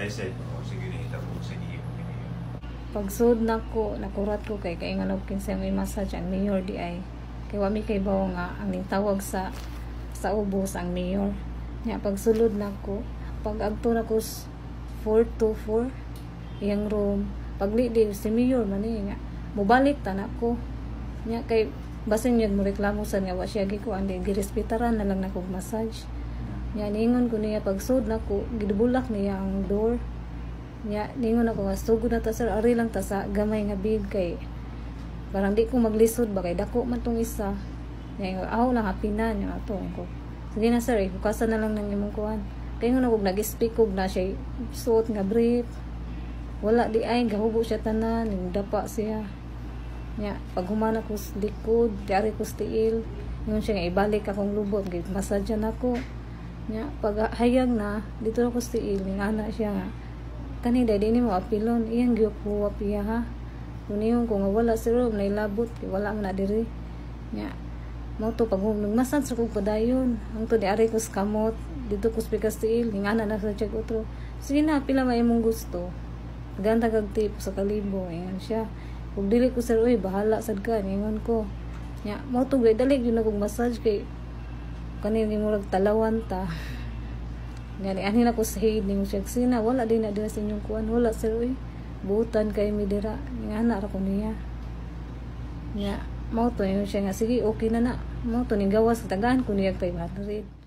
Sa side mo, sige na mo sa iyo. Pagsud na ko, nakurat ko kay kay nga kinsa may massage ang mayor di ay. Kay wami kay bawo nga ang tawag sa sa ubos ang mayor. Nya pagsulod na ko, pag agto na ko 424 iyang room, pagli di si mayor man eh, nga mubalik ta na ko. Nya kay basin yun mo reklamo sa nga wa siya gi ko andi girespetaran na lang na kog massage. Nya ningon ko niya pagsud na ko gidbulak niya ang door. Nya ningon ako nga sugod na ta sir ari lang ta sa gamay nga bed kay parang di ko maglisod ba kay dako man tong isa. Nya aho lang hapinan nya ato ko. Sige na sir, ibukasan na lang ng imong kuan. Kaya nga nagog nag-speak og na siya suot nga brief. Wala di ay gahubo siya tanan, dapa siya. Nya pag humana ko likod, diari ko sa tiil. Yun siya nga ibalik akong lubot, gid massage na ako. Nya pag hayag na dito ako sa tiil, ning ana siya nga. Kani dai ni mo apilon, iyang gyud ko apiya ha. Kuniyon ko nga wala si Rob, nailabot, kay wala man na diri. Nya mo to pag nagmassage ko padayon? Ang to di ari ko sa kamot. Dito ko sa pikas-tiil ning ana na sa check otro. Sige na pila may imong gusto. Ganda kag tip sa kalibo ayan siya. Ug dili ko sir oy bahala sad ka ningon ko. Nya mo to gay dali gyud akong massage kay kani ni murag talawan ta. Nya ni ani na ko sa head ni mo siya sina wala din na dira sa inyong kuan wala sir oy buutan kay mi dira. Nga ana ra niya. Nya mo to yun siya nga. Sige okay na na. Mo to ning gawas tagaan ko niya 500